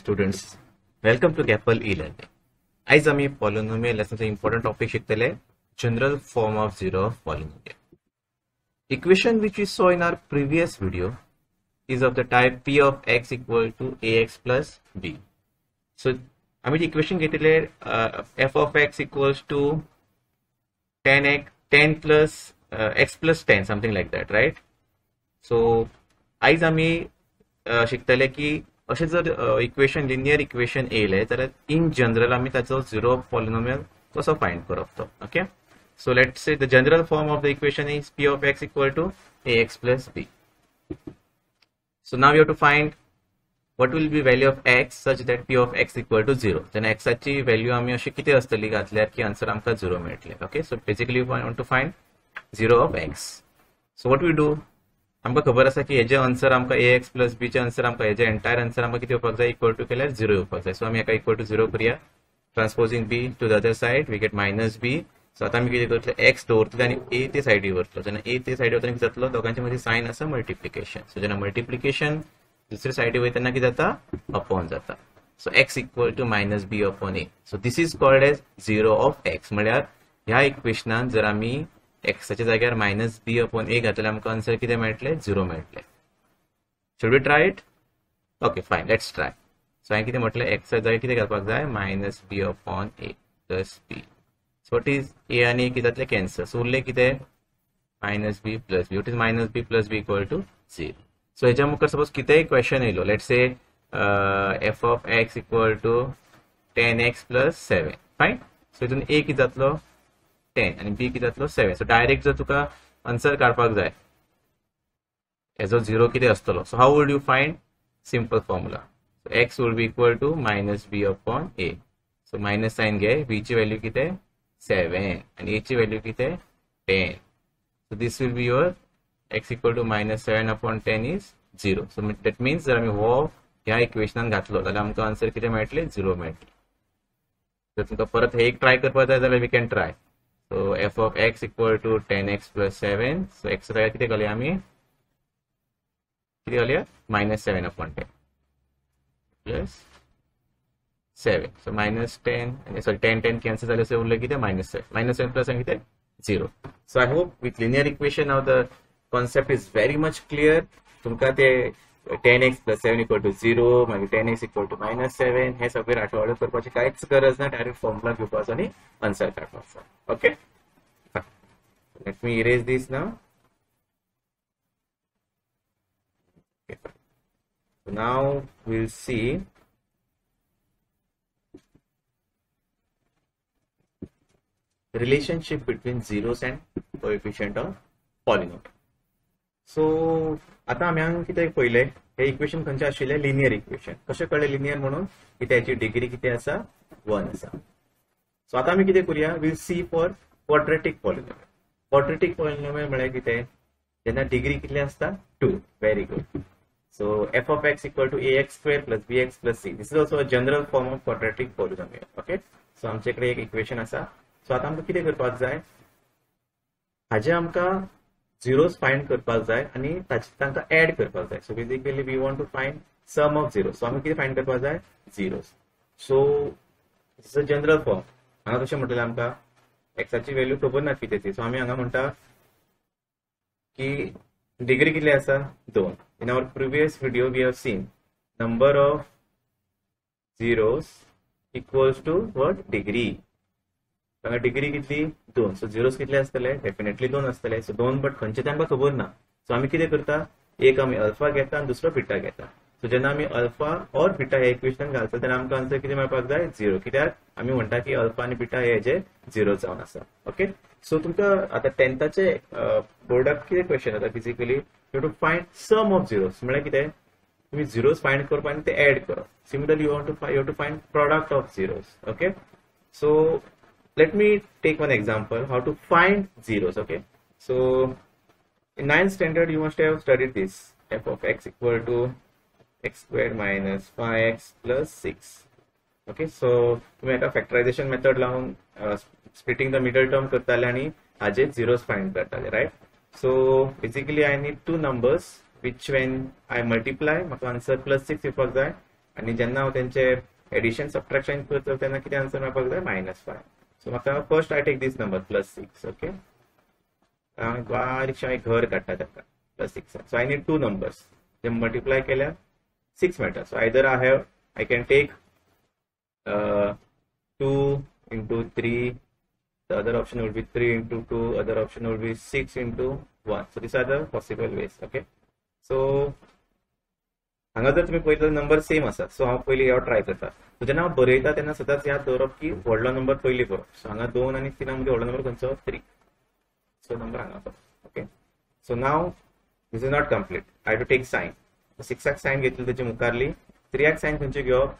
Students welcome to गॅपल e learning आयज आमी polynomial लेसनचो important topic शिकतले general form of zero of polynomial equation which we saw in our previous video is of the type p of x equal to ax plus b so आम्ही जी equation घेतले f of x equals to 10x 10 plus uh, x plus 10 something like that right so आयज आम्ही uh, शिकतले की अशें जर equation linear equation येयले जाल्यार in general आमी ताचो झिरो पॉलिनोमियल कसो फायंड करप तो okay so let's say the general form of the equation is p of x equal to ax plus b so now we have to find what will be value of x such that p of x equal to 0 then x ची value असतली घातल्यार की आमकां zero मेळटले okay so basically want to find zero of x so what we do आमकां खबर आसा की हेजे आमकां ए एक्स प्लस बीचे आन्सर आमकां हेजे एंटायर जाय इक्वल टू येवपाक जाय सो इक्वल टू झिरो करूया। Transposing b to the other side we get minus b so आता एक्स आनी ए ते वरतलो जेन्ना ए ते सायडीक वतना कितें जातलो आसा मल्टिप्लिकेशन सो जेन्ना मल्टिप्लिकेशन दुसरे सायडीक वयतना कितें जाता अपॉन जाता। So x equal to minus b upon a so this is called as zero of x म्हळ्यार ह्या इक्वेशनान जर आमी एक्साच्या जाग्यार मायनस बी अपॉन ए घातल्यार आमकां आन्सर कितें मेळटले झिरो मेळटले should we try it okay fine let's try so हांवें कितें म्हटलें एक्सा जाग्यार कितें घालपाक जाय minus b upon a plus b so what is a आणि किती जातले कॅन्सल सो उरले कितें minus b plus b what is minus b plus b equal to zero so हेच्या मुखार सपोज़ कितेंय क्वेश्चन येयलो let say f of x equal to ten x plus seven fine so हितून ए कितें जातलो ten आणि बी कितें जातलो सेवन सो डायरेक्ट जर तुका आन्सर काडपाक जाय. हेजो झिरो कितें आसतलो so how would you find simple formula x would be equal to minus b upon a so minus sign घे. बी ची व्हॅल्यू कितें? सेवन आणि a ची व्हॅल्यू किती? Ten so this will be your x equal to minus seven upon ten is zero so that means जर आम्ही हो ह्या इक्वेशनान घातलो जाल्यार आमकां आन्सर कितें मेळटले झिरो मेळटले जर तुमकां परत हे एक ट्राय करपाक जाय जाल्यार we can try so f of x equal to ten x plus seven so x जाग्यार कितें घालया आमी कितें घालया minus seven upon ten plus 7 so minus 10 sorry 10 10 cancel झाले so उरले किती minus 7 minus 7 plus किती 0 so i hope with linear equation now the concept is very much clear तुमका ते 10x plus 7 equal to 0 मागीर 10x equal to minus 7 हे सगळे आठवडे करपाची कांयच गरज ना डायरेक्ट फॉर्मुला घेवपाचो आणि आन्सर काडपाचो okay let me erase this now now we'll see relationship between zeros and coefficient of polynomial. So आता आम्ही कितें पळयलें हे इक्वेशन खंयचे आशिल्ले? लिनियर इक्वेशन कशें कळ्ळें लिनियर म्हणून? की त्याची डिग्री किती वन आसा सो आता कितें करूया? Will see for quadratic polynomial quadratic polynomial कितें डिग्री आसता two very good so f of x equal to x square plus b x plus c this is also a general form of quadratic polynomial okay so कडेन एक equation आसा so आता आमकां कितें करपाक जाय? हाजे झिरोज फायंड करपाक जाय आनी तांकां एड करपाक जाय. So basically we want to find sum of zero so आमी कितें फायंड करपाक जाय? Zeros so it's a general form हांगा कशें म्हटलें आमकां? एक्साची वेल्यू खबर ना कितें सो आमी हांगा म्हणटा की डिग्री कितली आसा? दोन. In our previous video we have seen number of zeros equals to what degree हांगा डिग्री कितली दोन. सो झिरोज कितले आसतले डेफिनेटली दोन आसतले सो दोन बट खंयचे तांकां खबर ना. सो आमी कितें करता? एक आमी अल्फा घेता आनी दुसरो बिटा घेता. सो जेन्ना आमी अल्फा और बिटा हे इक्वेशन घालता तेन्ना आमकां आन्सर कितें मेळपाक जाय झिरो कित्याक आमी म्हणटा की अल्फा आनी बिटा हे जे झिरो जावन आसा ओके सो तुमकां आतां टेंथाचे बोर्डाक कितें क्वेश्चन येता physically you to find sum of zeros म्हळ्यार कितें तुम्ही झिरोज फायंड करप आनी ते एड करप similarly you want to you to find product of zeros okay so let me take one example how to find zeros okay so in ninth standard you must have studied this f of x equal to x squared minus 5x plus 6 okay so तुम्ही एका factorisation method लावून splitting the middle term करताले आणि हाजे zeros find करताले right so basically I need two numbers which when I multiply म्हाका answer plus six येवपाक जाय आणि जेन्ना हांव तेंचे एडिशन सबट्रॅक्शन करता तेन्ना कितें आन्सर मेळपाक जाय मायनस फाय सो म्हाका first I take this number plus six okay बारीकशें हांवें घर काडटा ताका plus six so I need two numbers J multiply केल्यार सिक्स मेळटा so either I have I can take two into three the other option would be 3 into 2 other option would be 6 into 1 so these are the possible ways okay so हांगा जर तुमी पळयता number same आसा सो हांव पयलीं ह्यो try करता. सो जेन्ना हांव बरयता तेन्ना सदांच याद दवरप की व्हडलो नंबर पयलीं करप सो हांगा दोन आनी तिना मदीं व्हडलो नंबर खंयचो थ्री सो नंबर हांगा okay so now is is not complete I to take sign सिक्साक sign घेतली तेची मुखारली थ्रीयाक सायन खंयची घेवप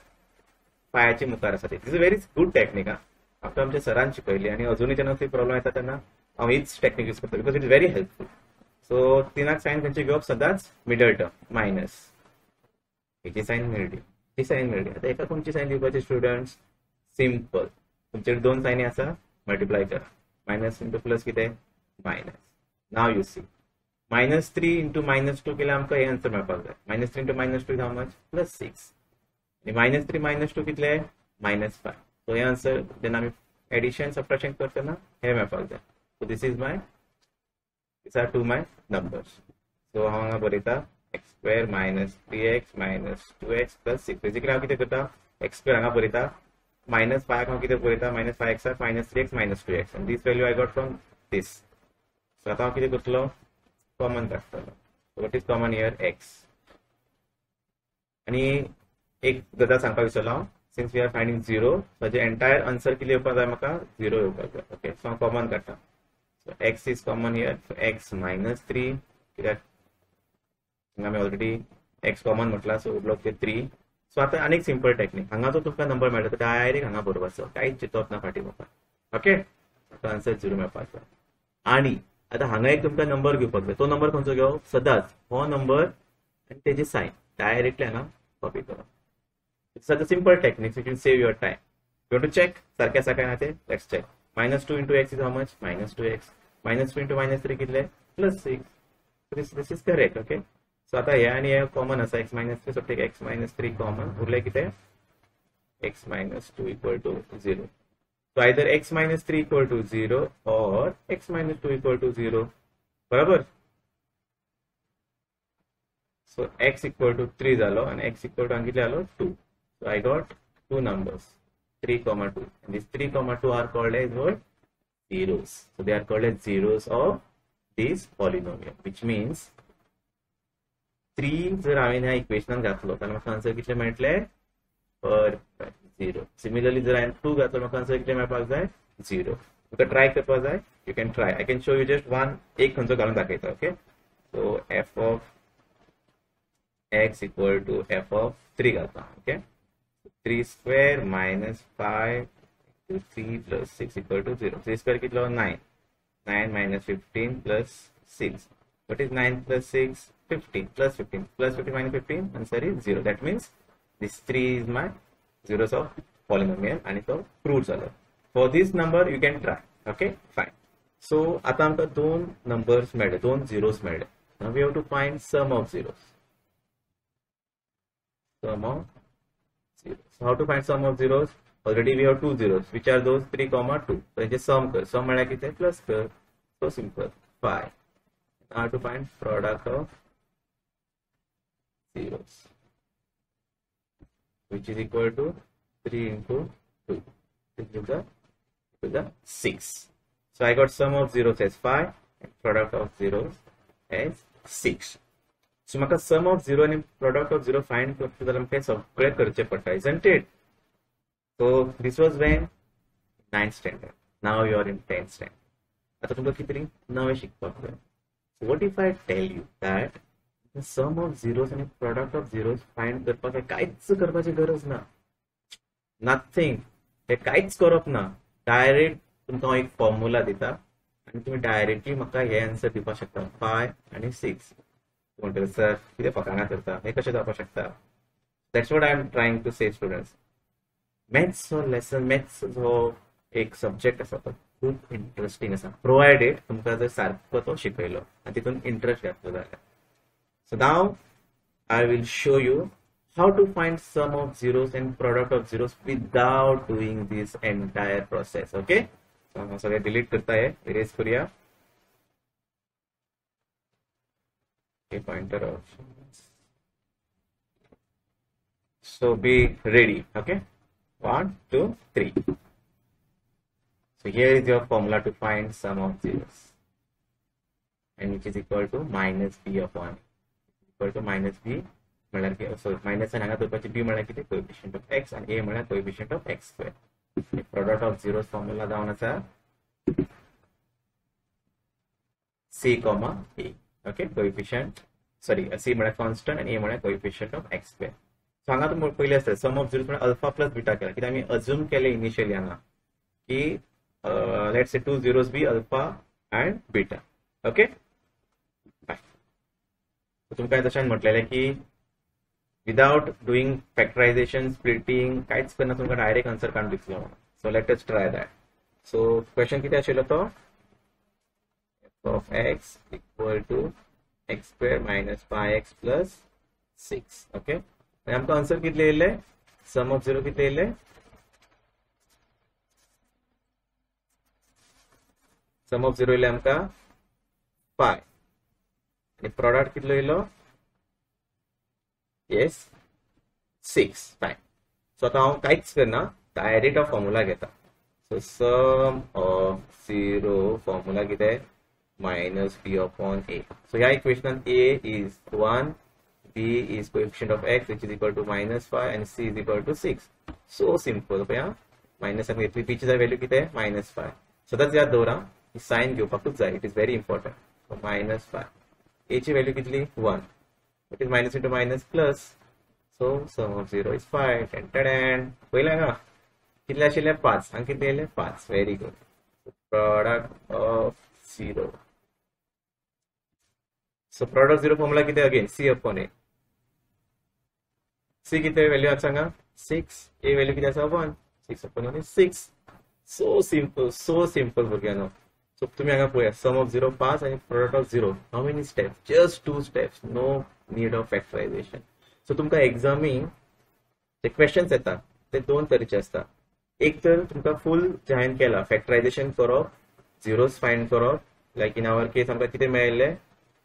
पांयाची मुखार आसा ती. Is a very good technique uh after आमच्या सरान शिकयली आनी अजूनय जेन्ना ती प्रॉब्लम येता तेन्ना हांव हीच टॅक्नीक यूज करता. Because it is very helpful so तिनाक sign खंयची घेवप सदांच मिडल टर्म मायनस हेची सायन मेळ्ळी ती सायन मेळ्ळी आतां एका खंयची सायन दिवपाची स्टुडंट्स सिंपल तुमचे दोन सायनी आसा मल्टिप्लाय करा. मायनस इंटू प्लस कितें minus now you see minus three into minus two केल्यार आमकां हे आन्सर मेळपाक जाय minus three into minus two how much plus six आणि मायनस थ्री मायनस टू कितले मायनस फाय सो हे आन्सर जेन्ना आमी एडिशन सबट्रॅक्शन करतना हे मेळपाक जाय so this is my this are two my numbers so हांव हांगा बरयता x square minus three x minus two x plus six basically हांव कितें करता एक्स स्क्वेअर हांगा बरयता मायनस फायक हांव कितें बरयता minus five x minus three x minus two x this value I got from this so आतां हांव कितें करतलो कॉमन काडटलो what is common here x आणि एक गजाल सांगपाक विसरलो हांव are finding 0 so the entire answer कितले येवपाक जाय म्हाका 0 येवपाक ओके सो हांव कॉमन काडटा so, x is common here. So, x minus 3 कित्याक हांगा ऑलरेडी एक्स कॉमन म्हटला सो उरलो ते थ्री सो आतां आनीक सिंपल टॅक्नीक हांगा तो तुमकां नंबर मेळटा तो डायरेक्ट हांगा बरोवपाचो कांयच चिंतप ना फाटी मुखार ओके आतां आन्सर झिरो मेळपाचो. आनी आतां हांगा एक तुमकां नंबर घेवपाक जाय. तो नंबर खंयचो घेवप? सदांच. हो नंबर आनी तेजी सायन डायरेक्टली हंगा कॉपी करप it's a simple technique you can save your time you to check सारकें आसा काय ना तें let's check minus two into x is how much minus two x minus two into minus three कितले? Plus six this is correct okay so आता हे आणि common असा एक्स माइनस थ्री सोबत एक्स माइनस थ्री कॉमन उरले किती? X minus two equal to zero so either x minus three equal to zero or x minus two equal to zero बरोबर? So x equal to three जो x equal to आणखी आलो two so I got two numbers three comma two this three comma two are called as what zeros so they are called as zeros of these polynomial which means 3 जर हांवें ह्या इक्वेशनान घातलो जाल्यार म्हाका answer कितले मेळटले perfect zero similarly जर हांवें टू घातलो म्हाका आन्सर कितले मेळपाक जाय ट्राय करपाक जाय you can try I can show you just one एक खंयचो घालून दाखयता okay so f of x equal to f of three घालता okay 3 square minus 5 to 3 plus 6 equal to 0. 3 square kitlo 9. 9 minus 15 plus 6. What is 9 plus 6? 15 plus 15 plus 15 minus 15 answer is 0. That means this 3 is my zeros of polynomial and it's a proved झालं. For this number you can try. Okay, fine. So आता आमकां दोन numbers मेळ्ळे दोन zeros मेळ्ळे. Now we have to find sum of zeros. Sum of zeros. So how to find sum of zeros? Already we have two zeros. Which are those? 3 comma 2. So याचे sum कर. Sum म्हणल्यार कितें? Plus कर. So simple. 5. Now to find product of zeros. Which is equal to 3 into 2. This is the, to the 6. So I got sum of zeros as 5 and product of zeros as 6. So म्हाका सम of zero आनी product of zero find करता जाल्यार म्हाका सगळें करचें पडटा isn't it so this was when ninth standard now you are in tenth standard आतां तुमकां कितें नवें शिकपाक जाय so what if I tell you that sum of zeros आनी प्रोडक्ट ऑफ झिरोज फायंड करपाक कांयच करपाची गरज ना. नथिंग हे कांयच करप ना. डायरेक्ट तुमकां हांव एक फॉर्मुला दिता. आनी तुमी डायरेक्टली म्हाका हे आन्सर दिवपाक शकता. फाय आनी सिक्स म्हणटले सर कितें फकाणां करता. हे कशें जावपाक शकता? That's what I am trying to say students maths हो लेसन मॅथ्स हो एक सब्जेक्ट आसा तो खूब इंट्रस्टींग आसा प्रोवायडेड तुमकां जर सारको तो शिकयलो आनी तितून इंटरेस्ट घातलो जाल्यार so now I will show you how to find sum of zeros and product of zeros without doing this entire process okay so हांव सगळें डिलीट करताय इरेज करूया okay pointer options so be ready okay one two three so here is your formula to find sum of zeros and which is equal to minus b upon to minus b म्हणल्यार की sorry minus हांगा करपाची B म्हणल्यार कितें coefficient of x a म्हणल्यार coefficient of x square product of zero formula जावन आसा c comma a okay coefficient sorry c म्हळ्यार कॉन्स्टंट आनी ए म्हळ्यार coefficient of x square so हांगा तुमी पयलें आसता सम ऑफ़ म्हळ्यार अल्फ़ा प्लस बिटा केला. कित्याक आमी अज्यूम केले इनिशियली हांगा की let say two zeros be alpha and beta okay तुमकां तशें म्हटलेलें विदाउट डुईंग फैक्टराइजेशन स्प्लिटिंग कांयच करना तुमकां डायरेक्ट आंसर का दितलो so as try that so question कितें आशिल्लो तो? F of x equal to x square minus 5x x plus six okay answer कितने ले सम ऑफ़ ज़ीरो कितने ले sum of zero five product product కిలోలో येस सिक्स फाइन सो आतां हम कांयच करना डायरेक्ट हांव फॉर्मुला घेता so sum of zero formula कितें minus b upon a so ह्या equation a is one b is question of x which is equal to minus five and c is equal to six so simple पळय minus आमी घेतली बीची जाय value कितें minus five सदांच याद दवरा सायन घेवपाकूच जाए it is very important minus five Aichi value कितली one it is minus into minus plus. So sum of 0 is 5 ten ten पयलें हांगा कितले आशिल्ले पाँच. हांगा कितले येयले पाँच. Very good product of zero so product zero formula कितें again c upon a c कितें व्हॅल्यू आसा हांगा सिक्स ए व्हॅल्यू कितें आसा one six upon one six so simple so simple भुरग्यानो so तुम्ही हांगा पळया सम ऑफ झिरो पास आनी product of zero how many steps just two steps no need of factorization so तुमकां एग्जामीक जे क्वेश्चन्स येता ते दोन तरेचे आसता एक तर तुमकां फूल जायन केला. फॅक्टरायझेशन करप झिरोज फायंड करप लायक इन आवर केस आमकां कितें मेळिल्ले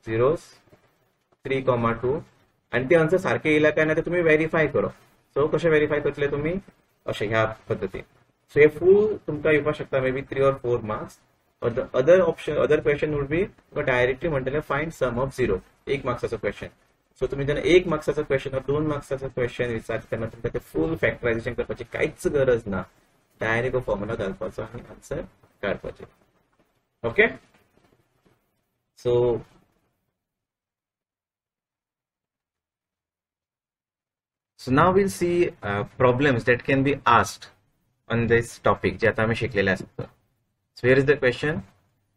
झिरोज थ्री कॉमा टू आनी ते आन्सर सारखे येयला काय ना ते तुमी व्हेरीफाय करप सो कशें व्हेरीफाय करतले तुमी अशें ह्या पद्दतीन सो हे फूल तुमकां येवपाक शकता may be three or four marks other option other question would be directly म्हणटले फायंड सम ऑफ़ झिरो एक मार्क्साचो क्वेश्चन सो तुम्ही जेन्ना एक मार्क्साचो क्वेश्चन वा दोन मार्क्साचो क्वेश्चन विचारता तेन्ना तुमकां ते फूल फॅक्टरायझेशन करपाची कांयच गरज ना. डायरेक्ट फॉर्म्युला घालपाचो आनी आन्सर काडपाचे okay so So now we'll see uh, problems that can be asked on this topic जे आता आम्ही शिकलेले असतात So here is the question.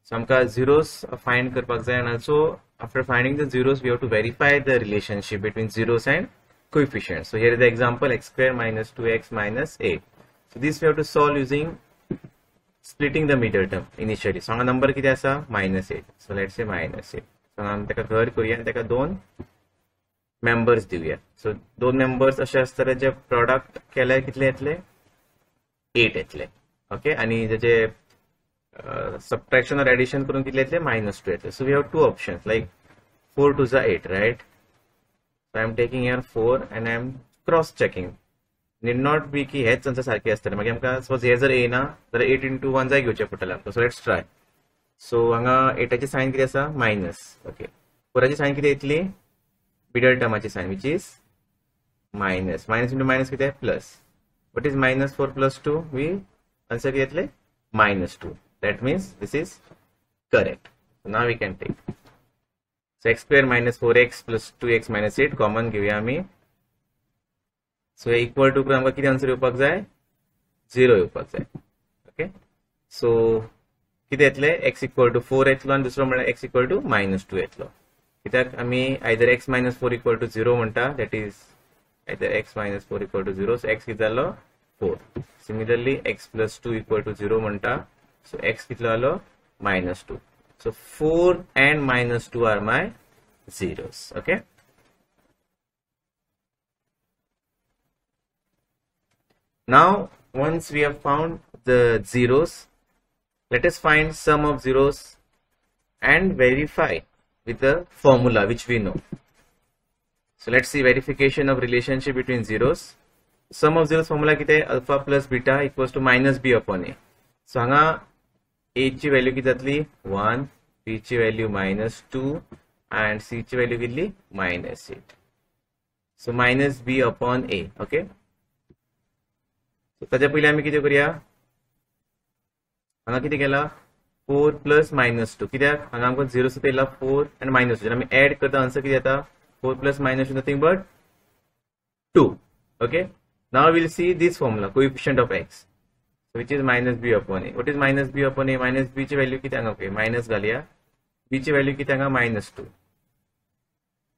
So आमका zeros find करपाक जाय and also after finding the zeros we have to verify the relationship between zeros and coefficients. So here is the example x square minus 2x minus a. So this we have to solve using splitting the middle term initially. So हांगा number किती आसा minus 8. So let's say minus 8. So आमी तेका घर करूया आनी तेका दोन मेंबर्स दिवया सो दोन मेंबर्स असे आसतले जे प्रॉडक्ट केल्यार कितले येतले एट येतले ओके आणि त्याचे सबट्रॅक्शन or करून किती येते मायनस टू येते. So we have two option like four two Jha eight right I am taking your four and I am cross checking need not be की हेच त्यांचं सारखे असतात. मागीर आमकां सपोज हे जर येना जाल्यार एट इन टू वन जाय घेवचें पडटलें सो लेट्स ट्राय सो हांगा एटाची सायन कितें आसा मायनस ओके फोराची सायन कितें येतली? मिडल टर्माची Sion which is minus minus into minus कितें plus what is minus four plus two we answer कितें येतले? Minus two that means this is correct. So now we can take. So x square minus 4x plus 2x minus 8 common घेऊया आम्ही सो equal to आमकां कितें answer येवपाक जाय zero येवपाक जाय ओके सो कितें येतलें? एक्स इक्वल टू फोर येतलो आनी दुसरो म्हणल्यार x equal to minus two येतलो कित्याक आमी either x minus four equal to zero म्हणटा that is either x minus four equal to zero so x कितें जालो four similarly x plus two equal to zero म्हणटा सो x कितलो जालो minus two so four and minus two are my zeros okay now once we have found the zeros let us find sum of zeros and verify with the formula which we know so let's see verification of relationship between zeros sum of zeros formula किती alpha plus beta equals to minus b upon a so हांगा A ची किती जातली 1 b ची value minus 2 and सी ची व्हॅल्यू कितली? Minus eight so minus b upon a okay ताच्या फोर प्लस मायनस टू कित्याक हांगा येयला फोर आनी मायनस टू एड करता येता four plus minus two nothing but two okay now will see this formula coefficient of x which is minus b upon a what is minus b upon a minus b ची value क्या okay minus घूया b ची value कितने minus two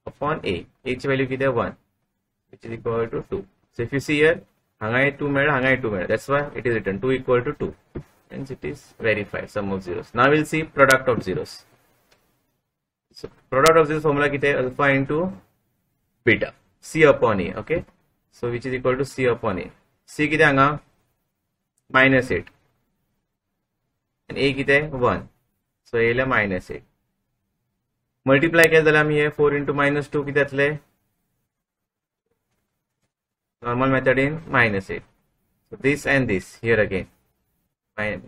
upon a a ची value कितने one which is equal to two so if you see यर हंगा two made हंगा two made that's why it is return to equal to two and it is verified sum of zero now will see product of zero product of zero formula कितने alpha into beta c upon a okay so which is equal to c upon a c कितने हंगा 8 and a किती 1 so येयला minus 8 multiply हे four into minus two कितें normal मेथडीन minus eight so this and this here again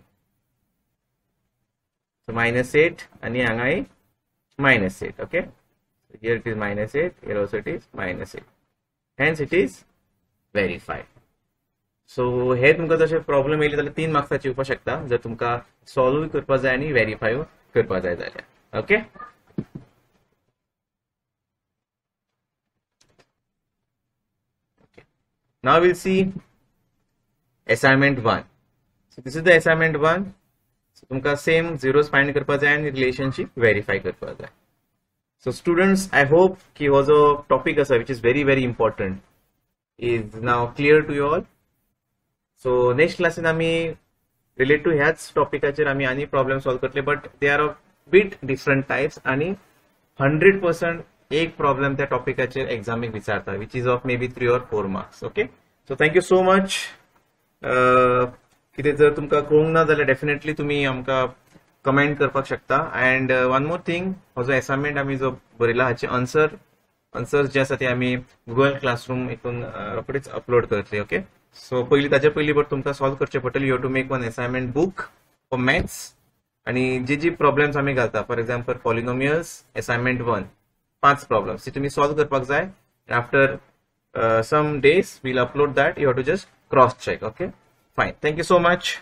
so minus eight आनी हांगाय minus eight okay here it is minus eight here also it is minus eight hence it is verified so हे तुमकां जशे problem येयले जाल्यार तीन मार्क्साचे येवपाक शकता जर तुमकां सॉल्व करपाक वेरीफाय कर जाय now will see one so this is the assignment one तुमकां सेम झिरोज फाइंड कर जाय वेरीफाय करपाक जाय. सो स्टुडंट्स आय होप कि वो जो टॉपीक आसा which is very very important is now clear to you all so next क्लासीन आमी रिलेट टू ह्याच टॉपिकाचेर आमी आनी प्रॉब्लेम सॉल्व करतले but they are of bit different types आणि हंड्रेड पर्सेंट एक प्रॉब्लेम त्या टॉपिकाचेर एग्जामीक विचारता which is of maybe three or four marks okay so thank you so much कितें जर तुमकां कळूंक ना जाल्यार डेफिनेटली तुमी आमकां कमेंट करपाक शकता. अँड वन मोर थिंग हो जो एसायनमेंट आमी जो बरयला हाचे आन्सर आन्सर्स जे आसा ते आमी गुगल क्लासरूम हितून रोखडीच अपलोड करतली ओके सो पयलीं ताचे पयलीं बट तुमकां सॉल्व करचे पडटले you to make one assignment book for maths आणि जी जी प्रॉब्लेम्स आमी घालता for example polynomials assignment one पांच प्रॉब्लेम्स ती तुम्ही सॉल्व करपाक जाय. After some days will upload that you have to just cross check okay fine thank you so much